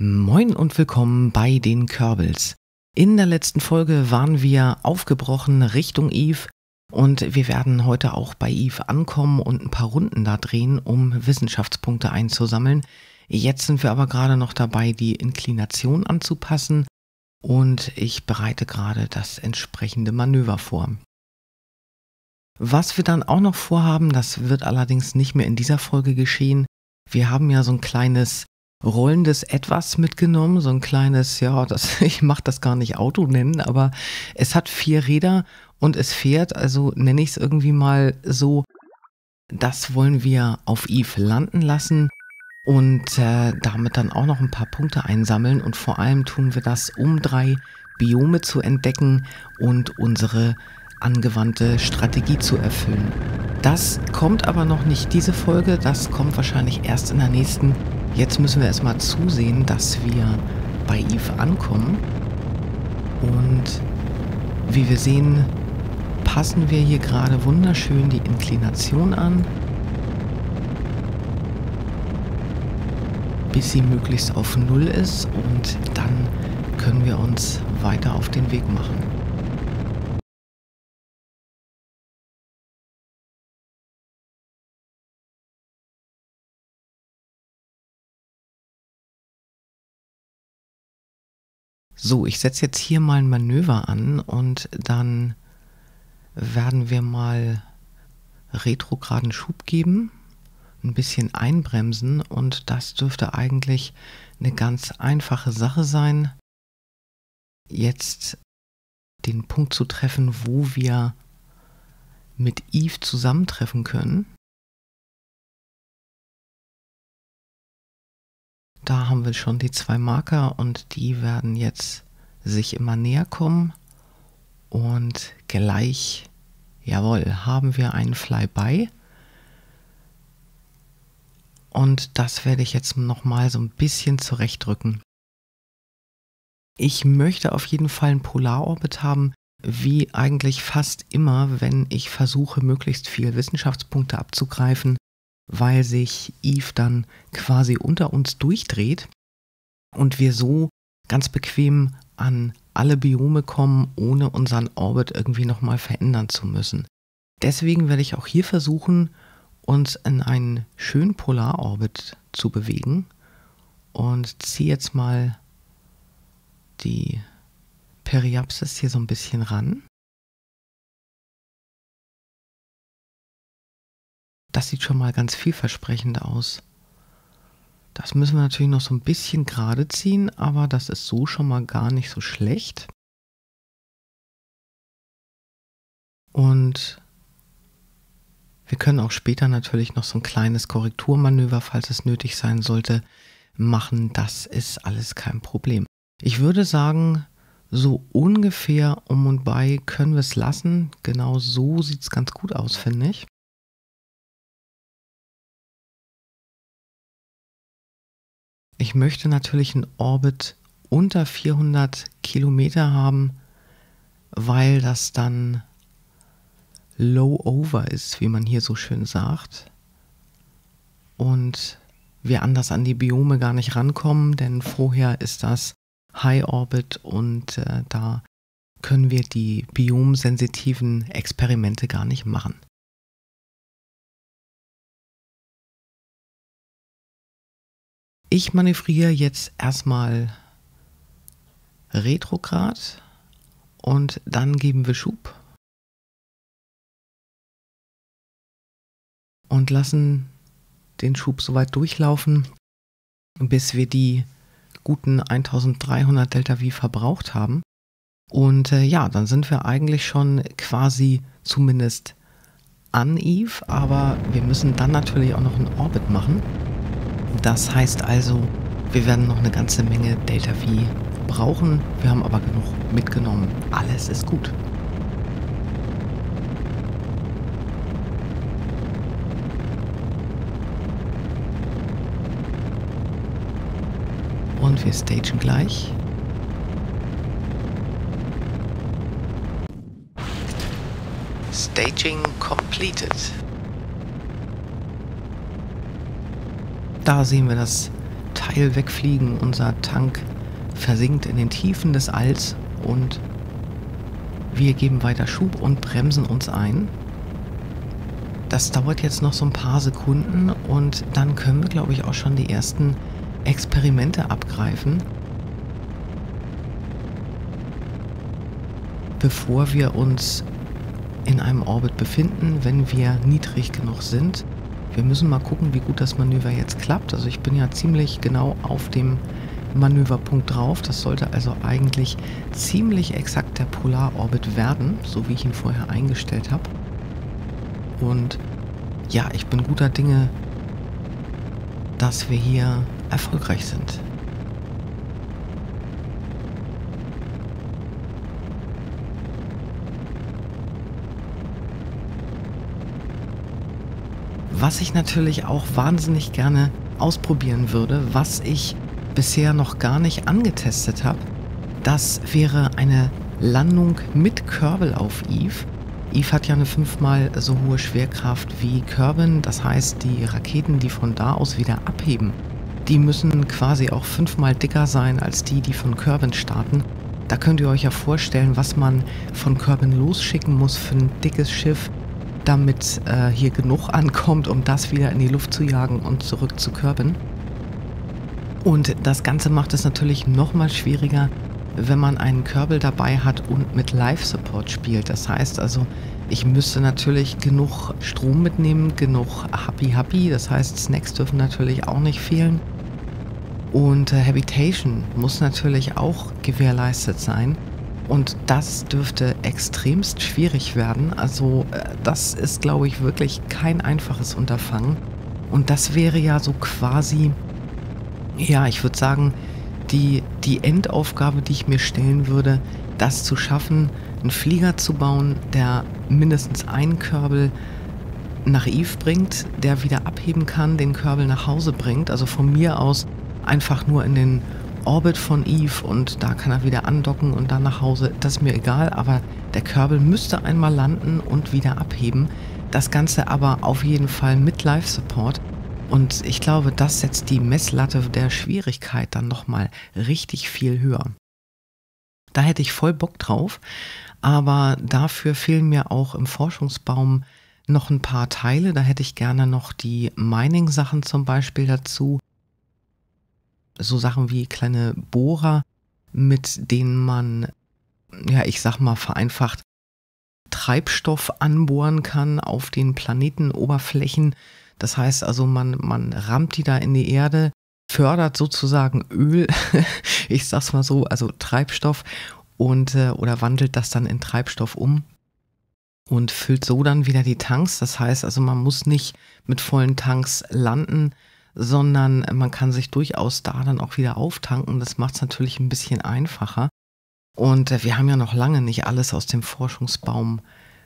Moin und willkommen bei den Körbels. In der letzten Folge waren wir aufgebrochen Richtung Eve und wir werden heute auch bei Eve ankommen und ein paar Runden da drehen, um Wissenschaftspunkte einzusammeln. Jetzt sind wir aber gerade noch dabei, die Inklination anzupassen und ich bereite gerade das entsprechende Manöver vor. Was wir dann auch noch vorhaben, das wird allerdings nicht mehr in dieser Folge geschehen. Wir haben ja so ein kleines rollendes Etwas mitgenommen, so ein kleines, ja, das, ich mag das gar nicht Auto nennen, aber es hat vier Räder und es fährt, also nenne ich es irgendwie mal so, das wollen wir auf Eve landen lassen und äh, damit dann auch noch ein paar Punkte einsammeln und vor allem tun wir das, um drei Biome zu entdecken und unsere angewandte Strategie zu erfüllen. Das kommt aber noch nicht diese Folge, das kommt wahrscheinlich erst in der nächsten. Jetzt müssen wir erstmal zusehen, dass wir bei Eve ankommen. Und wie wir sehen, passen wir hier gerade wunderschön die Inklination an, bis sie möglichst auf Null ist und dann können wir uns weiter auf den Weg machen. So, ich setze jetzt hier mal ein Manöver an und dann werden wir mal retrograden Schub geben, ein bisschen einbremsen und das dürfte eigentlich eine ganz einfache Sache sein, jetzt den Punkt zu treffen, wo wir mit Eve zusammentreffen können. Da haben wir schon die zwei Marker und die werden jetzt sich immer näher kommen. Und gleich, jawohl, haben wir einen Flyby. Und das werde ich jetzt nochmal so ein bisschen zurechtrücken. Ich möchte auf jeden Fall einen Polarorbit haben, wie eigentlich fast immer, wenn ich versuche, möglichst viel Wissenschaftspunkte abzugreifen, weil sich Eve dann quasi unter uns durchdreht und wir so ganz bequem an alle Biome kommen, ohne unseren Orbit irgendwie nochmal verändern zu müssen. Deswegen werde ich auch hier versuchen, uns in einen schönen Polarorbit zu bewegen und ziehe jetzt mal die Periapsis hier so ein bisschen ran. Das sieht schon mal ganz vielversprechend aus. Das müssen wir natürlich noch so ein bisschen gerade ziehen, aber das ist so schon mal gar nicht so schlecht. Und wir können auch später natürlich noch so ein kleines Korrekturmanöver, falls es nötig sein sollte, machen. Das ist alles kein Problem. Ich würde sagen, so ungefähr um und bei können wir es lassen. Genau so sieht es ganz gut aus, finde ich. Ich möchte natürlich einen Orbit unter 400 Kilometer haben, weil das dann low over ist, wie man hier so schön sagt. Und wir anders an die Biome gar nicht rankommen, denn vorher ist das High Orbit und äh, da können wir die biomsensitiven Experimente gar nicht machen. Ich manövriere jetzt erstmal retrograd und dann geben wir Schub und lassen den Schub so weit durchlaufen, bis wir die guten 1300 Delta V verbraucht haben. Und äh, ja, dann sind wir eigentlich schon quasi zumindest an Eve, aber wir müssen dann natürlich auch noch einen Orbit machen. Das heißt also, wir werden noch eine ganze Menge Delta V brauchen. Wir haben aber genug mitgenommen. Alles ist gut. Und wir stagen gleich. Staging completed. Da sehen wir das Teil wegfliegen, unser Tank versinkt in den Tiefen des Alls und wir geben weiter Schub und bremsen uns ein. Das dauert jetzt noch so ein paar Sekunden und dann können wir, glaube ich, auch schon die ersten Experimente abgreifen. Bevor wir uns in einem Orbit befinden, wenn wir niedrig genug sind. Wir müssen mal gucken, wie gut das Manöver jetzt klappt. Also ich bin ja ziemlich genau auf dem Manöverpunkt drauf. Das sollte also eigentlich ziemlich exakt der Polarorbit werden, so wie ich ihn vorher eingestellt habe. Und ja, ich bin guter Dinge, dass wir hier erfolgreich sind. Was ich natürlich auch wahnsinnig gerne ausprobieren würde, was ich bisher noch gar nicht angetestet habe, das wäre eine Landung mit Kerbal auf Eve. Eve hat ja eine fünfmal so hohe Schwerkraft wie Kerbin, das heißt, die Raketen, die von da aus wieder abheben, die müssen quasi auch fünfmal dicker sein als die, die von Kerbin starten. Da könnt ihr euch ja vorstellen, was man von Kerbin losschicken muss für ein dickes Schiff, damit äh, hier genug ankommt, um das wieder in die Luft zu jagen und zurück zu körben. Und das Ganze macht es natürlich nochmal schwieriger, wenn man einen Körbel dabei hat und mit Live-Support spielt. Das heißt also, ich müsste natürlich genug Strom mitnehmen, genug Happy Happy. Das heißt, Snacks dürfen natürlich auch nicht fehlen. Und äh, Habitation muss natürlich auch gewährleistet sein. Und das dürfte extremst schwierig werden. Also äh, das ist, glaube ich, wirklich kein einfaches Unterfangen. Und das wäre ja so quasi, ja, ich würde sagen, die, die Endaufgabe, die ich mir stellen würde, das zu schaffen, einen Flieger zu bauen, der mindestens einen Körbel nach Eve bringt, der wieder abheben kann, den Körbel nach Hause bringt. Also von mir aus einfach nur in den Orbit von Eve und da kann er wieder andocken und dann nach Hause. Das ist mir egal, aber der Kerbal müsste einmal landen und wieder abheben. Das Ganze aber auf jeden Fall mit Live-Support. Und ich glaube, das setzt die Messlatte der Schwierigkeit dann nochmal richtig viel höher. Da hätte ich voll Bock drauf, aber dafür fehlen mir auch im Forschungsbaum noch ein paar Teile. Da hätte ich gerne noch die Mining-Sachen zum Beispiel dazu so Sachen wie kleine Bohrer, mit denen man, ja, ich sag mal vereinfacht, Treibstoff anbohren kann auf den Planetenoberflächen. Das heißt also, man, man rammt die da in die Erde, fördert sozusagen Öl, ich sag's mal so, also Treibstoff und äh, oder wandelt das dann in Treibstoff um und füllt so dann wieder die Tanks. Das heißt also, man muss nicht mit vollen Tanks landen, sondern man kann sich durchaus da dann auch wieder auftanken. Das macht es natürlich ein bisschen einfacher. Und äh, wir haben ja noch lange nicht alles aus dem Forschungsbaum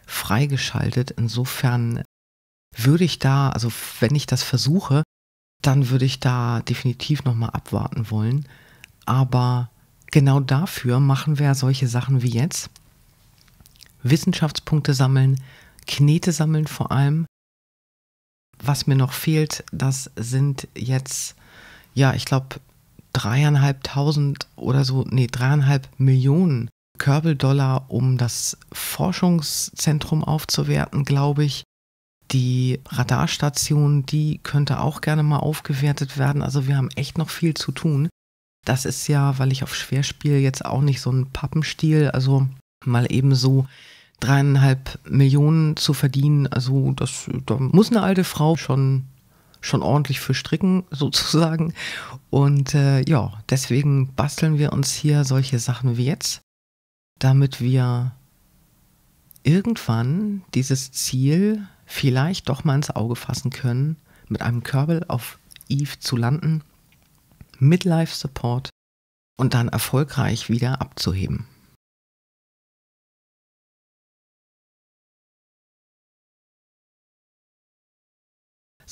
freigeschaltet. Insofern würde ich da, also wenn ich das versuche, dann würde ich da definitiv nochmal abwarten wollen. Aber genau dafür machen wir solche Sachen wie jetzt. Wissenschaftspunkte sammeln, Knete sammeln vor allem, was mir noch fehlt, das sind jetzt, ja, ich glaube, dreieinhalbtausend oder so, nee, dreieinhalb Millionen Körbel-Dollar, um das Forschungszentrum aufzuwerten, glaube ich. Die Radarstation, die könnte auch gerne mal aufgewertet werden. Also wir haben echt noch viel zu tun. Das ist ja, weil ich auf Schwerspiel jetzt auch nicht so ein Pappenstiel, also mal eben so dreieinhalb Millionen zu verdienen, also das, da muss eine alte Frau schon, schon ordentlich für stricken, sozusagen. Und äh, ja, deswegen basteln wir uns hier solche Sachen wie jetzt, damit wir irgendwann dieses Ziel vielleicht doch mal ins Auge fassen können, mit einem Körbel auf Eve zu landen, mit Live-Support und dann erfolgreich wieder abzuheben.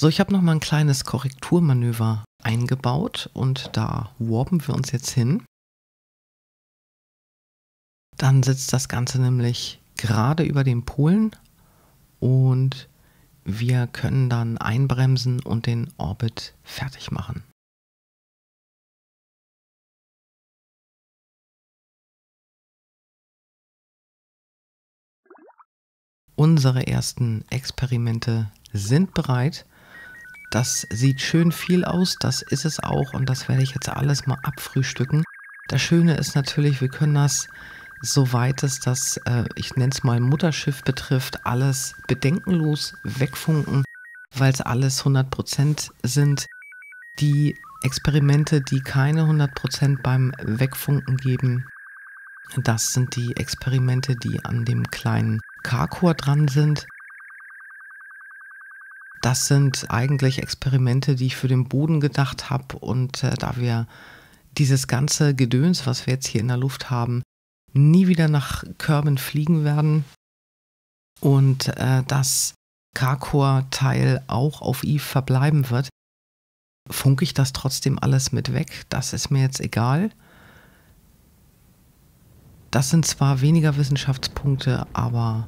So, ich habe noch mal ein kleines Korrekturmanöver eingebaut und da warpen wir uns jetzt hin. Dann sitzt das Ganze nämlich gerade über den Polen und wir können dann einbremsen und den Orbit fertig machen. Unsere ersten Experimente sind bereit. Das sieht schön viel aus, das ist es auch und das werde ich jetzt alles mal abfrühstücken. Das Schöne ist natürlich, wir können das, soweit es das, äh, ich nenne es mal Mutterschiff betrifft, alles bedenkenlos wegfunken, weil es alles 100% sind. Die Experimente, die keine 100% beim Wegfunken geben, das sind die Experimente, die an dem kleinen Carcore dran sind. Das sind eigentlich Experimente, die ich für den Boden gedacht habe. Und äh, da wir dieses ganze Gedöns, was wir jetzt hier in der Luft haben, nie wieder nach Körben fliegen werden und äh, das Carcore-Teil auch auf Eve verbleiben wird, funke ich das trotzdem alles mit weg. Das ist mir jetzt egal. Das sind zwar weniger Wissenschaftspunkte, aber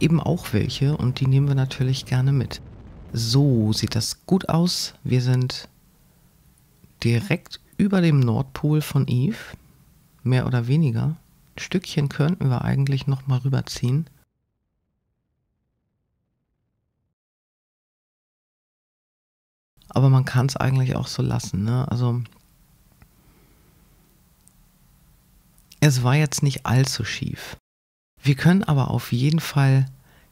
eben auch welche und die nehmen wir natürlich gerne mit. So sieht das gut aus. Wir sind direkt über dem Nordpol von Eve, mehr oder weniger. Ein Stückchen könnten wir eigentlich noch mal rüberziehen. Aber man kann es eigentlich auch so lassen. Ne? Also es war jetzt nicht allzu schief. Wir können aber auf jeden Fall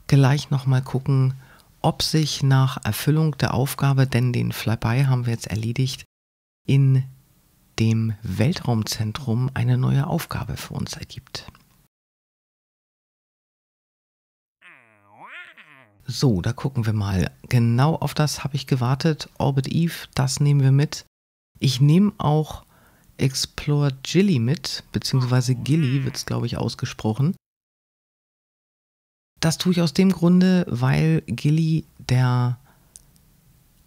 gleich noch mal gucken, ob sich nach Erfüllung der Aufgabe, denn den Flyby haben wir jetzt erledigt, in dem Weltraumzentrum eine neue Aufgabe für uns ergibt. So, da gucken wir mal. Genau auf das habe ich gewartet. Orbit Eve, das nehmen wir mit. Ich nehme auch Explore Gilly mit, beziehungsweise Gilly wird es, glaube ich, ausgesprochen. Das tue ich aus dem Grunde, weil Gilly der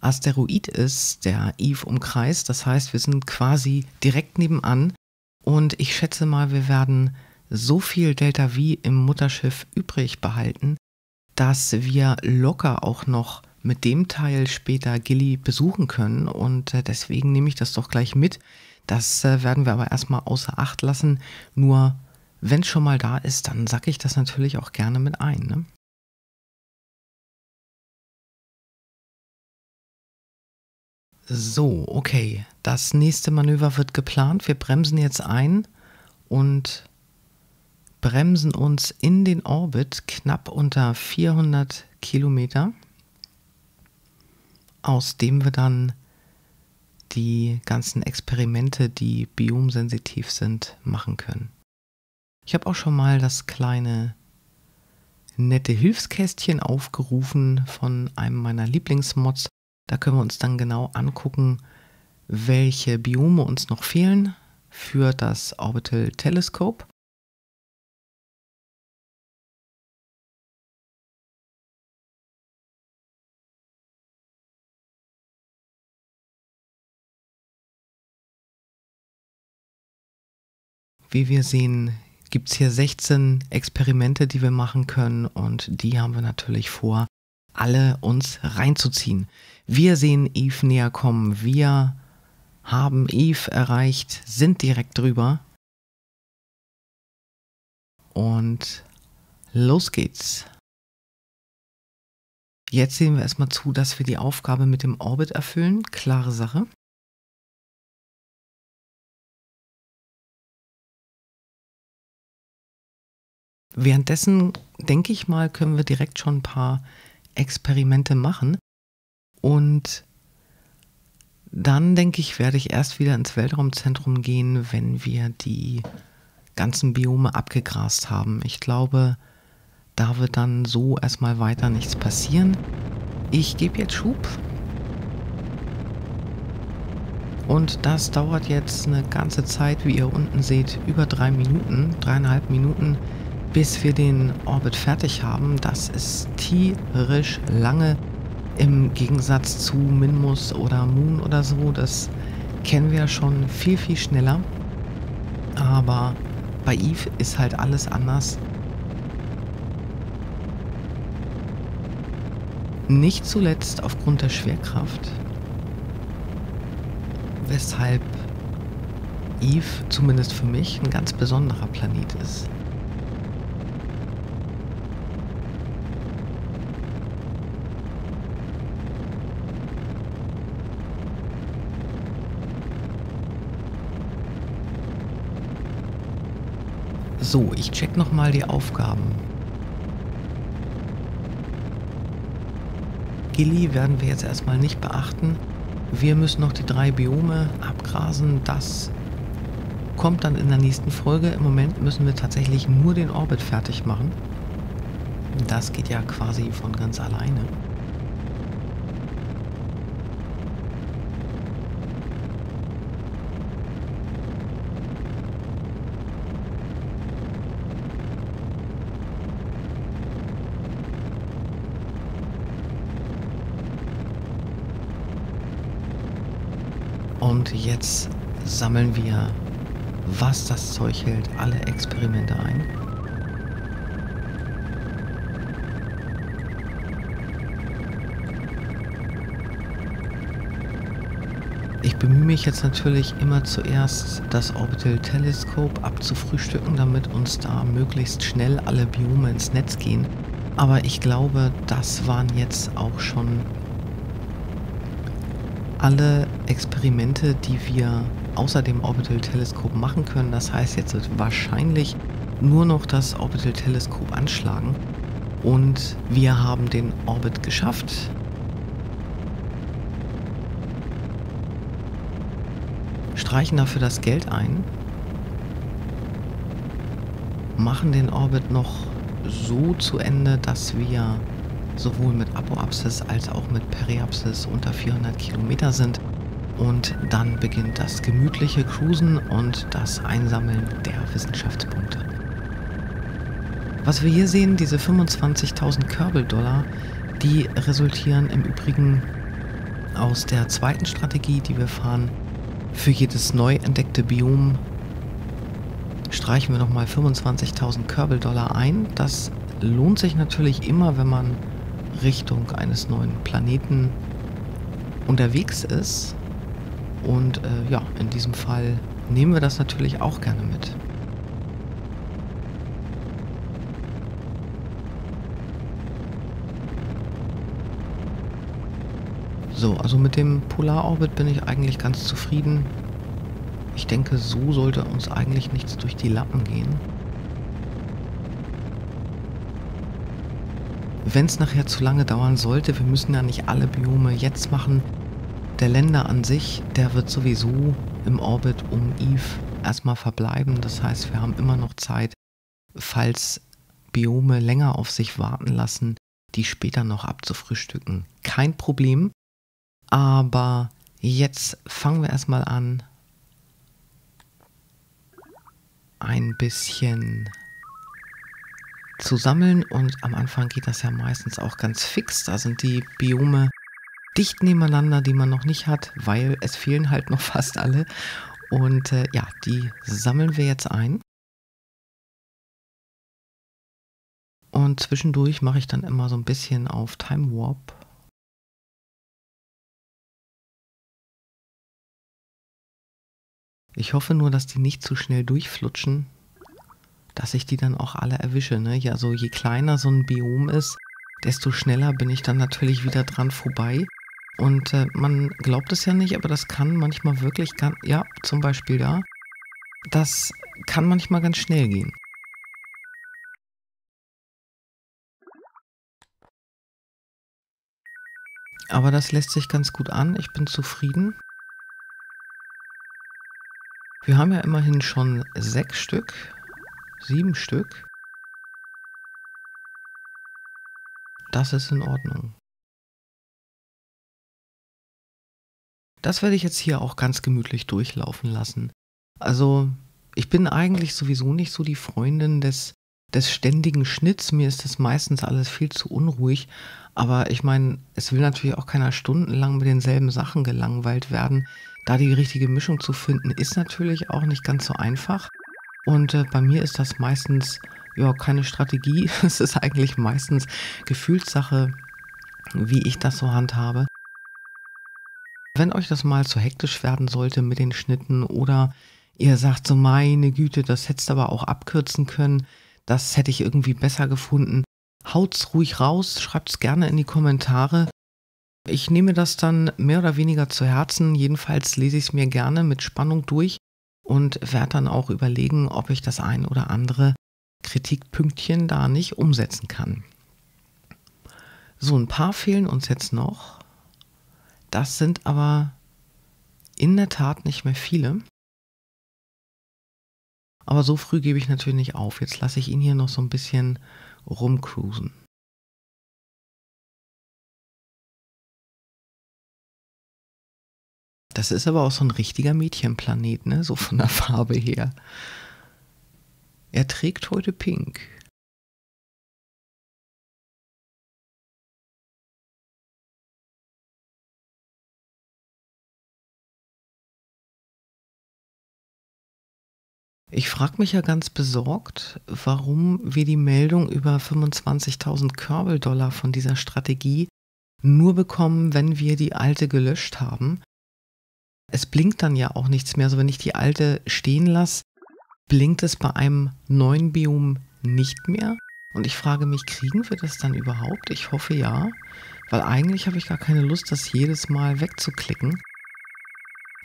Asteroid ist, der Eve umkreist. Das heißt, wir sind quasi direkt nebenan. Und ich schätze mal, wir werden so viel Delta V im Mutterschiff übrig behalten, dass wir locker auch noch mit dem Teil später Gilly besuchen können. Und äh, deswegen nehme ich das doch gleich mit. Das äh, werden wir aber erstmal außer Acht lassen. Nur wenn es schon mal da ist, dann sacke ich das natürlich auch gerne mit ein. Ne? So, okay. Das nächste Manöver wird geplant. Wir bremsen jetzt ein und bremsen uns in den Orbit knapp unter 400 Kilometer, aus dem wir dann die ganzen Experimente, die biomsensitiv sind, machen können. Ich habe auch schon mal das kleine nette Hilfskästchen aufgerufen von einem meiner Lieblingsmods. Da können wir uns dann genau angucken, welche Biome uns noch fehlen für das Orbital Telescope. Wie wir sehen, gibt es hier 16 Experimente, die wir machen können und die haben wir natürlich vor, alle uns reinzuziehen. Wir sehen Eve näher kommen, wir haben Eve erreicht, sind direkt drüber und los geht's. Jetzt sehen wir erstmal zu, dass wir die Aufgabe mit dem Orbit erfüllen. Klare Sache. Währenddessen, denke ich mal, können wir direkt schon ein paar Experimente machen. Und dann, denke ich, werde ich erst wieder ins Weltraumzentrum gehen, wenn wir die ganzen Biome abgegrast haben. Ich glaube, da wird dann so erstmal weiter nichts passieren. Ich gebe jetzt Schub. Und das dauert jetzt eine ganze Zeit, wie ihr unten seht, über drei Minuten, dreieinhalb Minuten bis wir den Orbit fertig haben. Das ist tierisch lange im Gegensatz zu Minmus oder Moon oder so. Das kennen wir schon viel, viel schneller. Aber bei Eve ist halt alles anders. Nicht zuletzt aufgrund der Schwerkraft, weshalb Eve zumindest für mich ein ganz besonderer Planet ist. So, ich check nochmal die Aufgaben. Gilly werden wir jetzt erstmal nicht beachten. Wir müssen noch die drei Biome abgrasen. Das kommt dann in der nächsten Folge. Im Moment müssen wir tatsächlich nur den Orbit fertig machen. Das geht ja quasi von ganz alleine. Und jetzt sammeln wir, was das Zeug hält, alle Experimente ein. Ich bemühe mich jetzt natürlich immer zuerst, das Orbital Telescope abzufrühstücken, damit uns da möglichst schnell alle Biome ins Netz gehen. Aber ich glaube, das waren jetzt auch schon alle Experimente, die wir außer dem Orbital Teleskop machen können. Das heißt, jetzt wird wahrscheinlich nur noch das Orbital Teleskop anschlagen. Und wir haben den Orbit geschafft. Streichen dafür das Geld ein. Machen den Orbit noch so zu Ende, dass wir sowohl mit Apoapsis als auch mit Periapsis unter 400 Kilometer sind. Und dann beginnt das gemütliche Cruisen und das Einsammeln der Wissenschaftspunkte. Was wir hier sehen, diese 25.000 Kerbal-Dollar, die resultieren im Übrigen aus der zweiten Strategie, die wir fahren. Für jedes neu entdeckte Biom streichen wir nochmal 25.000 Kerbal-Dollar ein. Das lohnt sich natürlich immer, wenn man Richtung eines neuen Planeten unterwegs ist. Und äh, ja, in diesem Fall nehmen wir das natürlich auch gerne mit. So, also mit dem Polarorbit bin ich eigentlich ganz zufrieden. Ich denke, so sollte uns eigentlich nichts durch die Lappen gehen. Wenn es nachher zu lange dauern sollte, wir müssen ja nicht alle Biome jetzt machen. Der Länder an sich, der wird sowieso im Orbit um Eve erstmal verbleiben. Das heißt, wir haben immer noch Zeit, falls Biome länger auf sich warten lassen, die später noch abzufrühstücken. Kein Problem. Aber jetzt fangen wir erstmal an, ein bisschen zu sammeln und am Anfang geht das ja meistens auch ganz fix. Da sind die Biome dicht nebeneinander, die man noch nicht hat, weil es fehlen halt noch fast alle. Und äh, ja, die sammeln wir jetzt ein. Und zwischendurch mache ich dann immer so ein bisschen auf Time Warp. Ich hoffe nur, dass die nicht zu schnell durchflutschen, dass ich die dann auch alle erwische. Ne? Ja, so je kleiner so ein Biom ist, desto schneller bin ich dann natürlich wieder dran vorbei. Und äh, man glaubt es ja nicht, aber das kann manchmal wirklich ganz, ja, zum Beispiel da, das kann manchmal ganz schnell gehen. Aber das lässt sich ganz gut an. Ich bin zufrieden. Wir haben ja immerhin schon sechs Stück. Sieben Stück? Das ist in Ordnung. Das werde ich jetzt hier auch ganz gemütlich durchlaufen lassen. Also, ich bin eigentlich sowieso nicht so die Freundin des, des ständigen Schnitts. Mir ist das meistens alles viel zu unruhig. Aber ich meine, es will natürlich auch keiner stundenlang mit denselben Sachen gelangweilt werden. Da die richtige Mischung zu finden, ist natürlich auch nicht ganz so einfach. Und äh, bei mir ist das meistens ja keine Strategie. es ist eigentlich meistens Gefühlssache, wie ich das so handhabe. Wenn euch das mal zu hektisch werden sollte mit den Schnitten oder ihr sagt so, meine Güte, das hättest du aber auch abkürzen können, das hätte ich irgendwie besser gefunden, haut's ruhig raus, schreibt's gerne in die Kommentare. Ich nehme das dann mehr oder weniger zu Herzen, jedenfalls lese ich es mir gerne mit Spannung durch und werde dann auch überlegen, ob ich das ein oder andere Kritikpünktchen da nicht umsetzen kann. So, ein paar fehlen uns jetzt noch. Das sind aber in der Tat nicht mehr viele. Aber so früh gebe ich natürlich nicht auf. Jetzt lasse ich ihn hier noch so ein bisschen rumcruisen. Das ist aber auch so ein richtiger Mädchenplanet, ne? So von der Farbe her. Er trägt heute pink. Ich frage mich ja ganz besorgt, warum wir die Meldung über 25.000 Körbel-Dollar von dieser Strategie nur bekommen, wenn wir die alte gelöscht haben es blinkt dann ja auch nichts mehr. Also wenn ich die alte stehen lasse, blinkt es bei einem neuen Biom nicht mehr. Und ich frage mich, kriegen wir das dann überhaupt? Ich hoffe ja, weil eigentlich habe ich gar keine Lust, das jedes Mal wegzuklicken.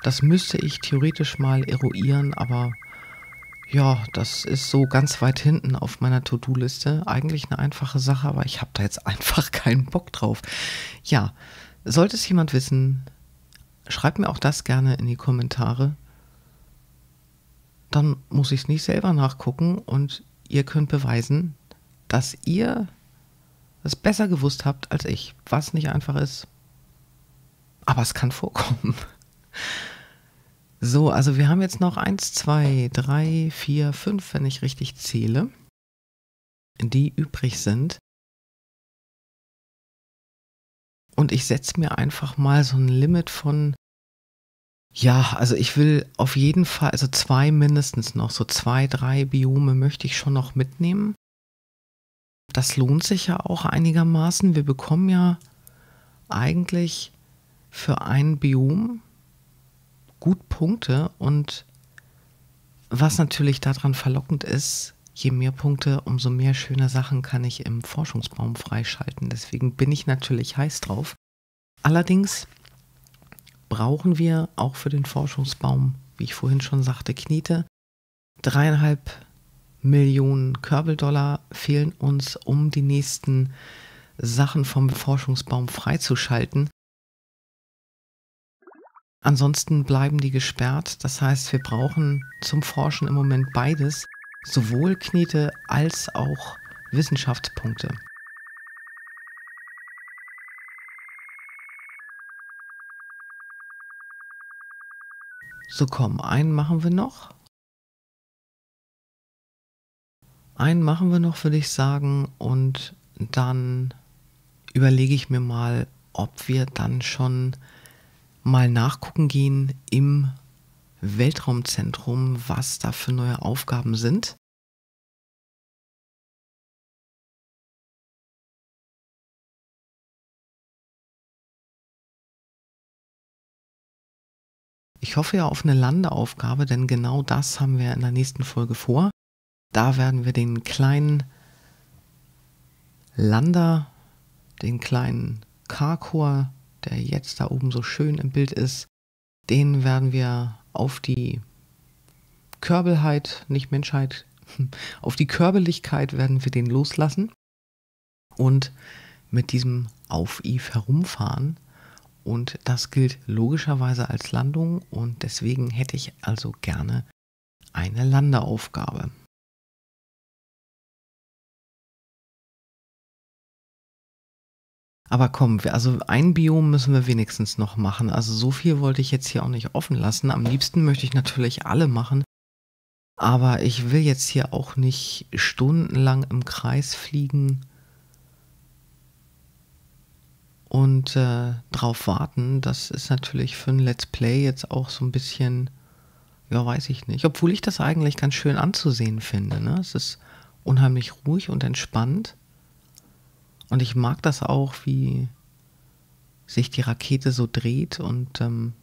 Das müsste ich theoretisch mal eruieren, aber ja, das ist so ganz weit hinten auf meiner To-Do-Liste. Eigentlich eine einfache Sache, aber ich habe da jetzt einfach keinen Bock drauf. Ja, sollte es jemand wissen, Schreibt mir auch das gerne in die Kommentare. Dann muss ich es nicht selber nachgucken und ihr könnt beweisen, dass ihr es besser gewusst habt als ich, was nicht einfach ist. Aber es kann vorkommen. So, also wir haben jetzt noch 1, 2, 3, 4, 5, wenn ich richtig zähle, die übrig sind. Und ich setze mir einfach mal so ein Limit von, ja, also ich will auf jeden Fall, also zwei mindestens noch, so zwei, drei Biome möchte ich schon noch mitnehmen. Das lohnt sich ja auch einigermaßen. Wir bekommen ja eigentlich für ein Biom gut Punkte und was natürlich daran verlockend ist, je mehr Punkte, umso mehr schöne Sachen kann ich im Forschungsbaum freischalten. Deswegen bin ich natürlich heiß drauf. Allerdings brauchen wir auch für den Forschungsbaum, wie ich vorhin schon sagte, Knete. Dreieinhalb Millionen Körbeldollar fehlen uns, um die nächsten Sachen vom Forschungsbaum freizuschalten. Ansonsten bleiben die gesperrt. Das heißt, wir brauchen zum Forschen im Moment beides sowohl Knete als auch Wissenschaftspunkte. So komm, einen machen wir noch. Einen machen wir noch, würde ich sagen, und dann überlege ich mir mal, ob wir dann schon mal nachgucken gehen im Weltraumzentrum, was da für neue Aufgaben sind. Ich hoffe ja auf eine Landeaufgabe, denn genau das haben wir in der nächsten Folge vor. Da werden wir den kleinen Lander, den kleinen Karkor, der jetzt da oben so schön im Bild ist, den werden wir auf die Körbelheit, nicht Menschheit, auf die Körbeligkeit werden wir den loslassen und mit diesem auf Eve herumfahren. Und das gilt logischerweise als Landung und deswegen hätte ich also gerne eine Landeaufgabe. Aber komm, also ein Biom müssen wir wenigstens noch machen. Also so viel wollte ich jetzt hier auch nicht offen lassen. Am liebsten möchte ich natürlich alle machen. Aber ich will jetzt hier auch nicht stundenlang im Kreis fliegen und äh, drauf warten. Das ist natürlich für ein Let's Play jetzt auch so ein bisschen, ja, weiß ich nicht. Obwohl ich das eigentlich ganz schön anzusehen finde. Ne? Es ist unheimlich ruhig und entspannt. Und ich mag das auch, wie sich die Rakete so dreht und ähm,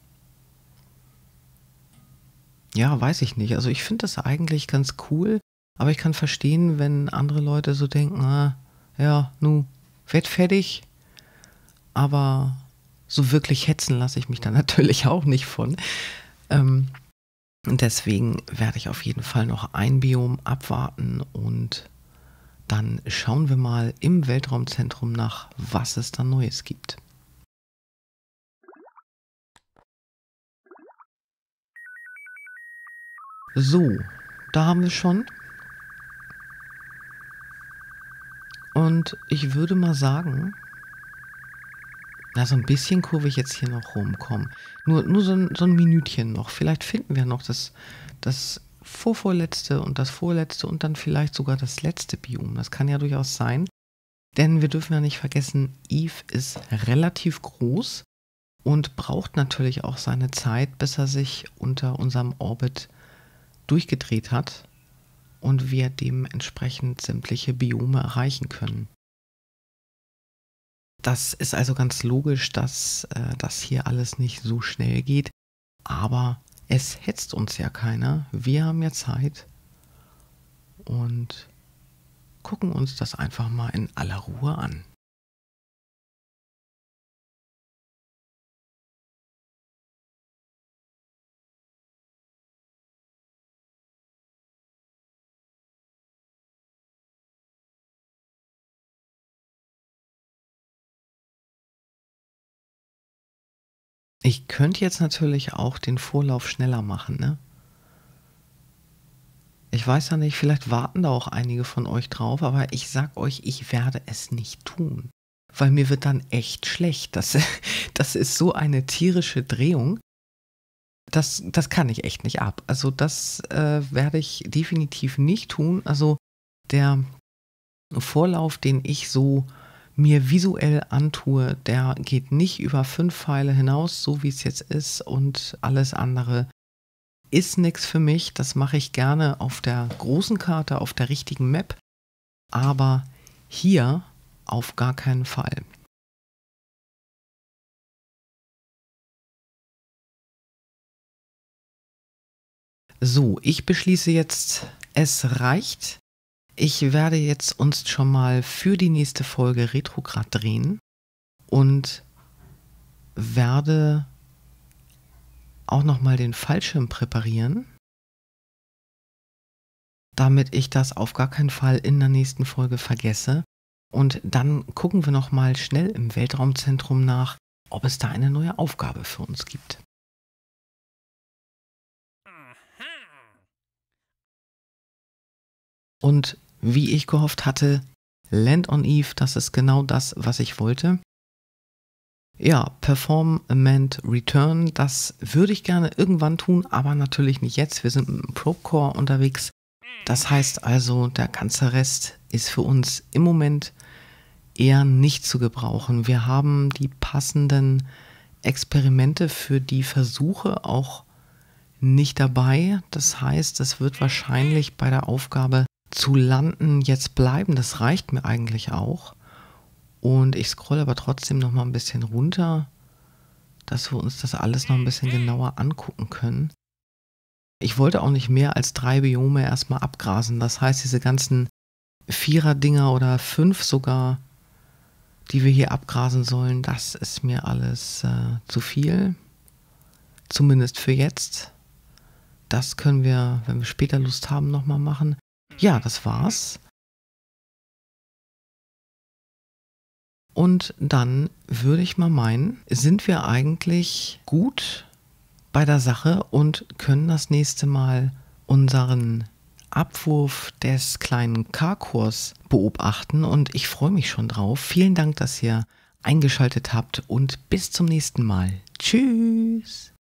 ja, weiß ich nicht. Also ich finde das eigentlich ganz cool, aber ich kann verstehen, wenn andere Leute so denken, ah, ja, nu, werd fertig, aber so wirklich hetzen lasse ich mich da natürlich auch nicht von. Ähm, Und deswegen werde ich auf jeden Fall noch ein Biom abwarten und dann schauen wir mal im Weltraumzentrum nach, was es da Neues gibt. So, da haben wir schon. Und ich würde mal sagen, na, so ein bisschen kurve ich jetzt hier noch rumkommen. Nur, nur so, ein, so ein Minütchen noch. Vielleicht finden wir noch das, das vorvorletzte und das vorletzte und dann vielleicht sogar das letzte Biom. Das kann ja durchaus sein. Denn wir dürfen ja nicht vergessen, Eve ist relativ groß und braucht natürlich auch seine Zeit, bis er sich unter unserem Orbit durchgedreht hat und wir dementsprechend sämtliche Biome erreichen können. Das ist also ganz logisch, dass äh, das hier alles nicht so schnell geht, aber es hetzt uns ja keiner. Wir haben ja Zeit und gucken uns das einfach mal in aller Ruhe an. Ich könnte jetzt natürlich auch den Vorlauf schneller machen, ne? Ich weiß ja nicht, vielleicht warten da auch einige von euch drauf, aber ich sag euch, ich werde es nicht tun. Weil mir wird dann echt schlecht. Das, das ist so eine tierische Drehung. Das, das kann ich echt nicht ab. Also das äh, werde ich definitiv nicht tun. Also der Vorlauf, den ich so mir visuell antue, der geht nicht über fünf Pfeile hinaus, so wie es jetzt ist und alles andere ist nichts für mich. Das mache ich gerne auf der großen Karte, auf der richtigen Map, aber hier auf gar keinen Fall. So, ich beschließe jetzt, es reicht. Ich werde jetzt uns schon mal für die nächste Folge Retrograd drehen und werde auch noch mal den Fallschirm präparieren, damit ich das auf gar keinen Fall in der nächsten Folge vergesse. Und dann gucken wir noch mal schnell im Weltraumzentrum nach, ob es da eine neue Aufgabe für uns gibt. Und wie ich gehofft hatte, Land on Eve, das ist genau das, was ich wollte. Ja, Performament Return, das würde ich gerne irgendwann tun, aber natürlich nicht jetzt. Wir sind mit dem Core unterwegs. Das heißt also, der ganze Rest ist für uns im Moment eher nicht zu gebrauchen. Wir haben die passenden Experimente für die Versuche auch nicht dabei. Das heißt, es wird wahrscheinlich bei der Aufgabe zu landen jetzt bleiben. Das reicht mir eigentlich auch. Und ich scrolle aber trotzdem noch mal ein bisschen runter, dass wir uns das alles noch ein bisschen genauer angucken können. Ich wollte auch nicht mehr als drei Biome erstmal abgrasen. Das heißt, diese ganzen Vierer-Dinger oder fünf sogar, die wir hier abgrasen sollen, das ist mir alles äh, zu viel. Zumindest für jetzt. Das können wir, wenn wir später Lust haben, nochmal machen. Ja, das war's. Und dann würde ich mal meinen, sind wir eigentlich gut bei der Sache und können das nächste Mal unseren Abwurf des kleinen K-Kurs beobachten und ich freue mich schon drauf. Vielen Dank, dass ihr eingeschaltet habt und bis zum nächsten Mal. Tschüss.